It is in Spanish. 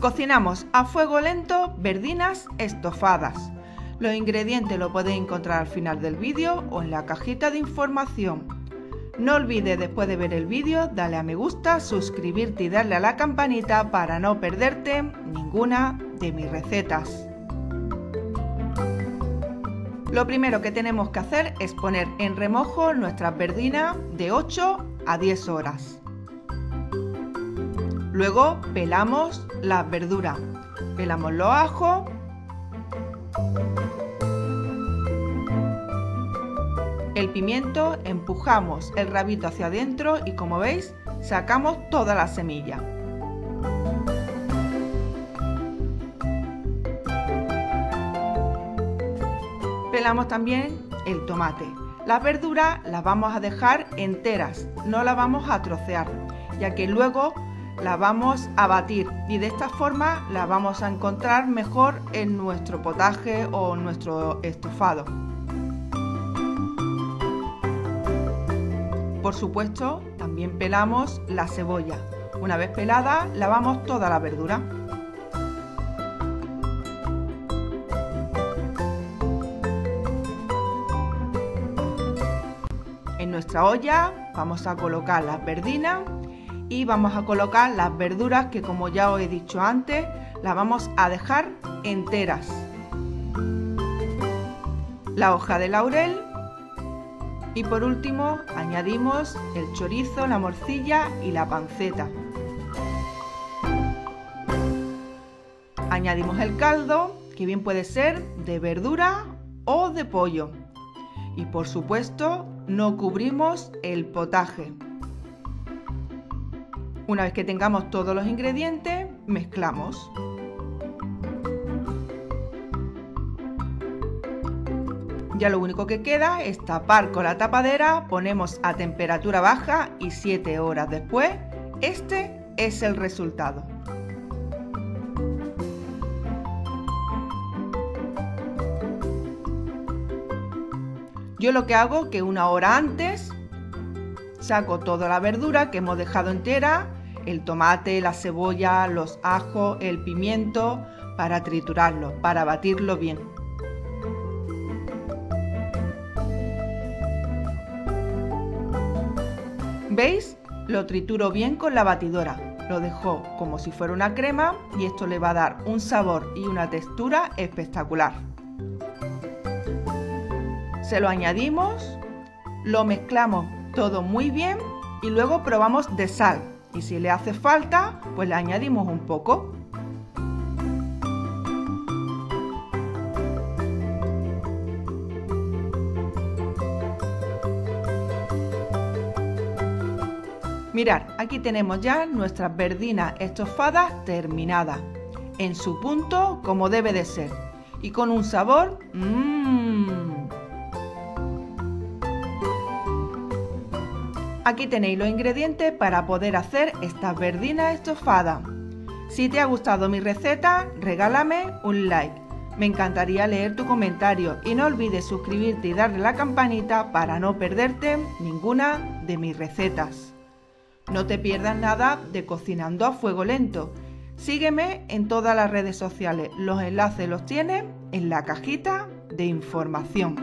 Cocinamos a fuego lento verdinas estofadas. Los ingredientes los podéis encontrar al final del vídeo o en la cajita de información. No olvides después de ver el vídeo darle a me gusta, suscribirte y darle a la campanita para no perderte ninguna de mis recetas. Lo primero que tenemos que hacer es poner en remojo nuestras verdinas de 8 a 10 horas. Luego pelamos las verduras. Pelamos los ajos. El pimiento, empujamos el rabito hacia adentro y como veis, sacamos toda la semilla. Pelamos también el tomate. Las verduras las vamos a dejar enteras, no las vamos a trocear, ya que luego la vamos a batir y de esta forma la vamos a encontrar mejor en nuestro potaje o nuestro estofado. Por supuesto, también pelamos la cebolla. Una vez pelada, lavamos toda la verdura. En nuestra olla vamos a colocar las verdinas y vamos a colocar las verduras que como ya os he dicho antes, las vamos a dejar enteras. La hoja de laurel y por último añadimos el chorizo, la morcilla y la panceta. Añadimos el caldo, que bien puede ser de verdura o de pollo. Y por supuesto no cubrimos el potaje. Una vez que tengamos todos los ingredientes, mezclamos. Ya lo único que queda es tapar con la tapadera, ponemos a temperatura baja y 7 horas después, este es el resultado. Yo lo que hago que una hora antes saco toda la verdura que hemos dejado entera el tomate, la cebolla, los ajos, el pimiento para triturarlo, para batirlo bien. ¿Veis? Lo trituro bien con la batidora. Lo dejo como si fuera una crema y esto le va a dar un sabor y una textura espectacular. Se lo añadimos, lo mezclamos todo muy bien y luego probamos de sal y si le hace falta, pues le añadimos un poco. Mirad, aquí tenemos ya nuestras verdinas estofadas terminadas, en su punto como debe de ser, y con un sabor... Mmm, Aquí tenéis los ingredientes para poder hacer estas verdinas estofadas. Si te ha gustado mi receta, regálame un like. Me encantaría leer tu comentario y no olvides suscribirte y darle la campanita para no perderte ninguna de mis recetas. No te pierdas nada de cocinando a fuego lento. Sígueme en todas las redes sociales. Los enlaces los tienes en la cajita de información.